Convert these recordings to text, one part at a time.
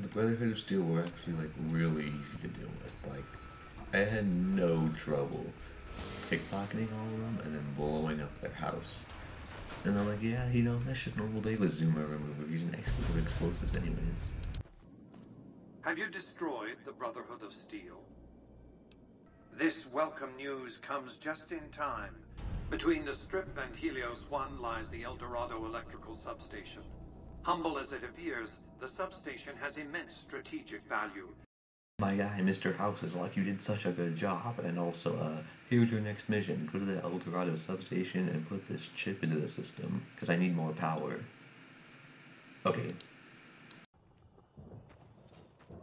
The Brotherhood of Steel were actually like really easy to deal with. Like, I had no trouble pickpocketing all of them and then blowing up their house. And I'm like, yeah, you know, that's just normal day with Zoomer Remover using expletive explosives anyways. Have you destroyed the Brotherhood of Steel? This welcome news comes just in time. Between the Strip and Helios 1 lies the El Dorado electrical substation. Humble as it appears, the substation has immense strategic value. My guy, Mr. House, is like you did such a good job, and also, uh, here's your next mission. Go to the El Dorado substation and put this chip into the system, because I need more power. Okay.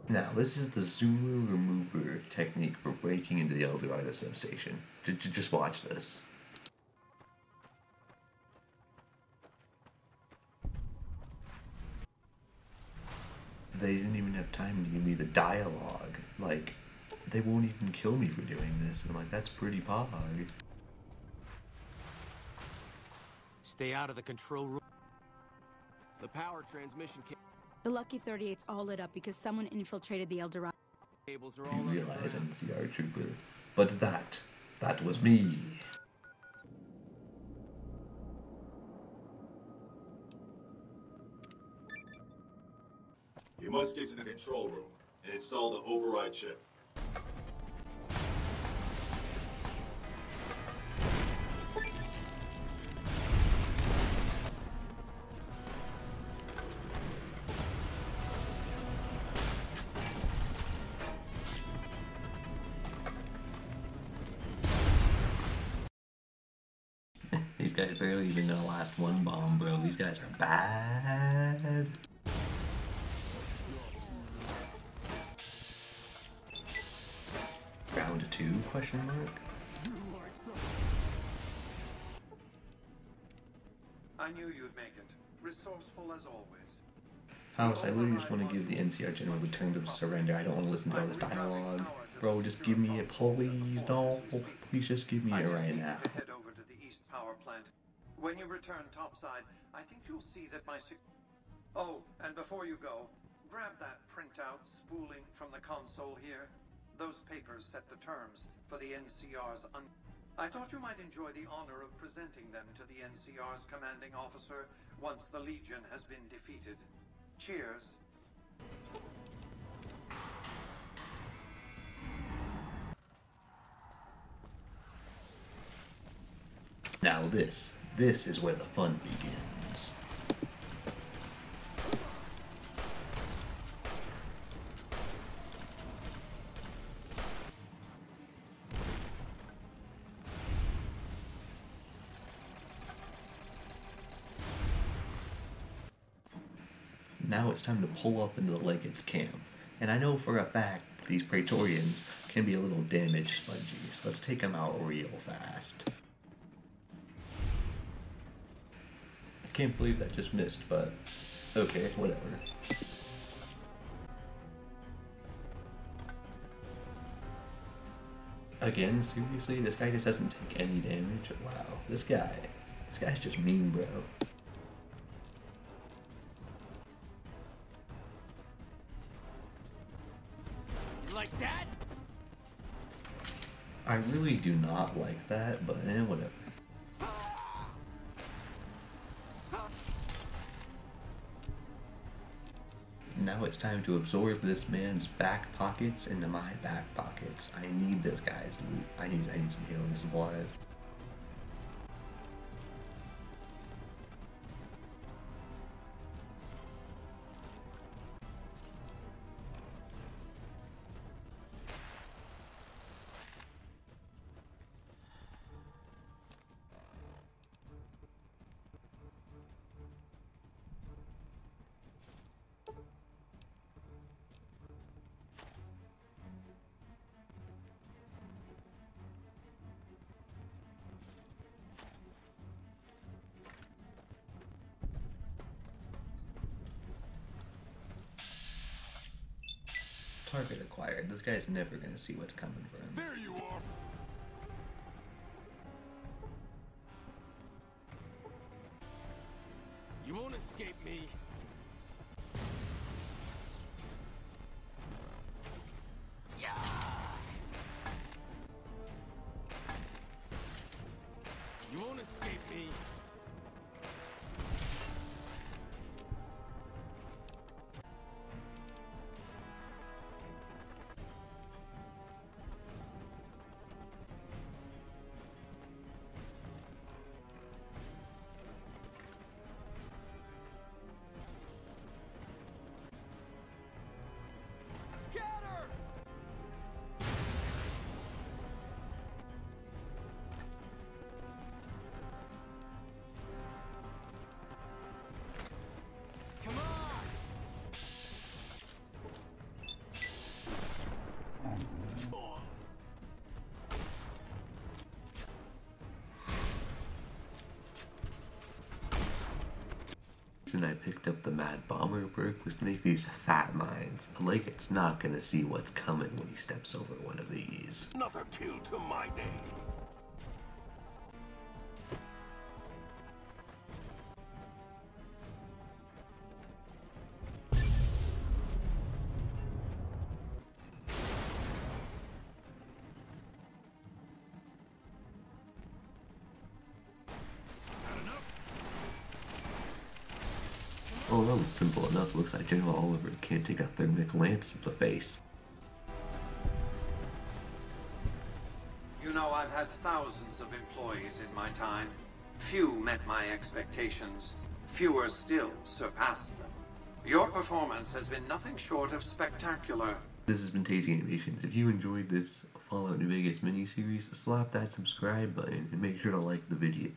Now, this is the Zoomer Remover technique for breaking into the El Dorado substation. J just watch this. They didn't even have time to give me the dialogue. Like, they won't even kill me for doing this. And I'm like, that's pretty pog. Stay out of the control room. The power transmission The Lucky 38's all lit up because someone infiltrated the El Dorado. Cables are all you realize NCR trooper. But that, that was me. Must get to the control room and install the override chip. These guys barely even know last one bomb, bro. These guys are bad. Question mark? I knew you'd make it. Resourceful as always. House, I literally just want to give the NCR General the terms of surrender. I don't want to listen to all this dialogue. Bro, just give me it, please. No, please just give me it right now. Head over to the East Power Plant. When you return topside, I think you'll see that my... Oh, and before you go, grab that printout spooling from the console here. Those papers set the terms for the NCR's un... I thought you might enjoy the honor of presenting them to the NCR's commanding officer once the Legion has been defeated. Cheers. Now this, this is where the fun begins. Now it's time to pull up into the Legates camp. And I know for a fact these Praetorians can be a little damage spongy, so let's take them out real fast. I can't believe that just missed, but okay, whatever. Again, seriously, this guy just doesn't take any damage? Wow, this guy, this guy's just mean, bro. Like that? I really do not like that, but eh, whatever. Now it's time to absorb this man's back pockets into my back pockets. I need this guy's loot. I need, I need some healing supplies. target acquired. This guy's never gonna see what's coming for him. There you are. You won't escape me. You won't escape me. Reason I picked up the Mad Bomber perk was to make these fat mines. Like it's not gonna see what's coming when he steps over one of these. Another kill to my name. Oh, that was simple enough. Looks like General Oliver can't take a thermic lance to the face. You know, I've had thousands of employees in my time. Few met my expectations. Fewer still surpassed them. Your performance has been nothing short of spectacular. This has been Tazing Animations. If you enjoyed this Fallout New Vegas miniseries, slap that subscribe button and make sure to like the video.